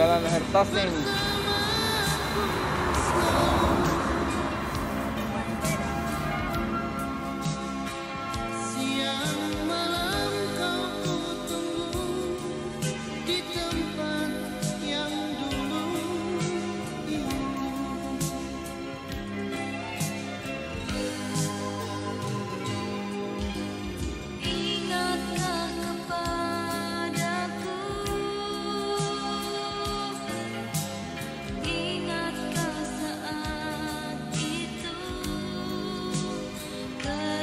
jalan hertas yang love.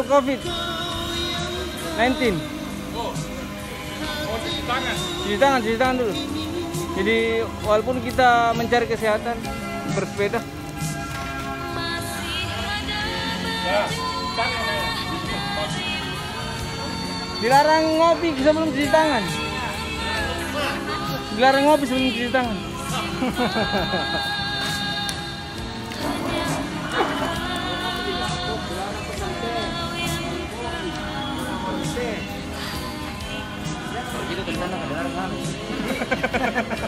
soal COVID-19. Oh. oh, cuci tangan. Cuci tangan, cuci tangan dulu. Jadi walaupun kita mencari kesehatan bersepeda. Dilarang ngopi sebelum cuci tangan. Dilarang ngopi sebelum cuci tangan. の中で誰も話です